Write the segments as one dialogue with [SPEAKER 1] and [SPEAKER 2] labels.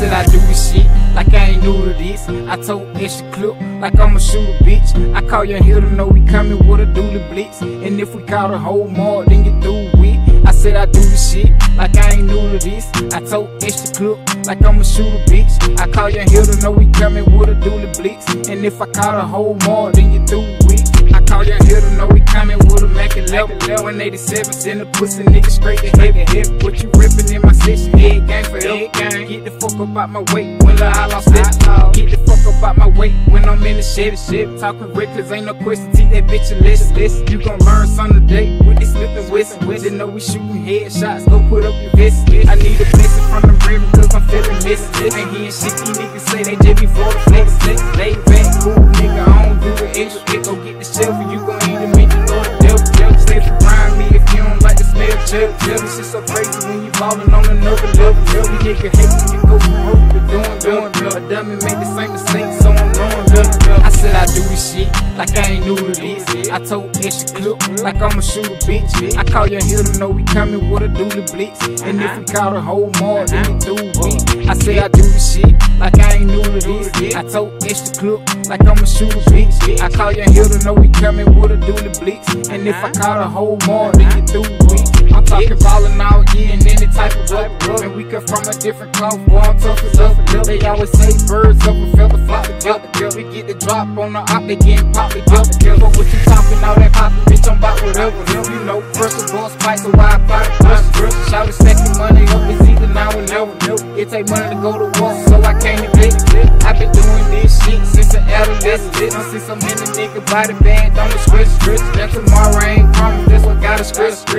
[SPEAKER 1] said I do this shit like I ain't new to this. I told extra clip like I'm a bitch. I call you here to know we coming with a dually blitz. And if we caught a whole more, then you do with. I said I do this shit like I ain't new to this. I told extra clip like I'ma shoot a bitch. I call you here to know we coming with a dually blitz. And if I call a whole more, then you do with. I call you here to know we coming with a Mac 11 187 Send a pussy nigga straight to heaven. Hip, what you rippin' in my session Head gang for head gang. Get the fuck up out my way when I lost it Get the fuck up out my way when I'm in the Chevy shit Talking reckless, ain't no question, teach that bitch a listen Listen, you gon' learn something today with this Smith and Wesson Didn't know we shooting headshots, go put up your vest I need a blessing from the river cause I'm feeling missing. Ain't hearing shit, these niggas say they just be for the flex Lay back, cool nigga, I don't do the extra shit Go get the shelf and you gon' eat them in the Lord devil, devil Stay around me if you don't like the smell Jelly, jelly, shit so crazy when you ballin' on another level. Jelly nigga hate when you go from broke to doing better A dummy make the same mistake so I'm do this shit like I ain't new to this. I told extra clip like I'm a bitch. I call you here to know we coming with a dually blitz. And if we caught a whole more then you do with I say I do this shit like I ain't new to this. I told extra clip like I'm a bitch. I call you here to know we coming with a dually blitz. And if I caught a whole more then you do with I'm talking ballin' all year in any type of And we come from a different cloth, boy I'm as love They always say birds of a feather flock together. We get the drop on the op, they getting popped together. But what you talking, all that poppin', bitch, I'm bout whatever You know, first of all, spice, why I buy the brush Shout it, stacking money up, it's either now or never. It take money to go to war, so I can't neglect I've been doing this shit since an adolescent I see so many niggas body band on the stretch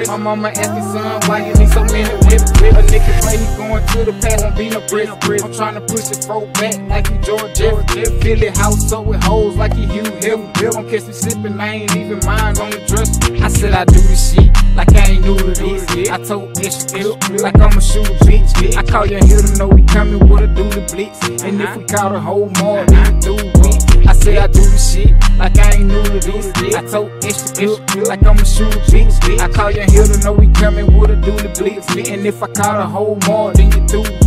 [SPEAKER 1] stress My mama asked me, son, why you need so many women? A nigga play, he going to the past, won't be no prison. I'm trying to push the throw back like he George Jeffrey. Fill it house up with hoes like he Hugh Hefner. Don't catch me slipping, I ain't even mind on the dress. I said I do this shit like I ain't new to this. I told clip like I'm a shooter bitch. I call you here to know we coming with a dually blitz. And if we caught a whole more, you do with. I say I do this shit like I ain't new to this. I told clip like I'm a shooter bitch. I call you here to know we coming with a dually blitz. And if I caught a whole more, then you do.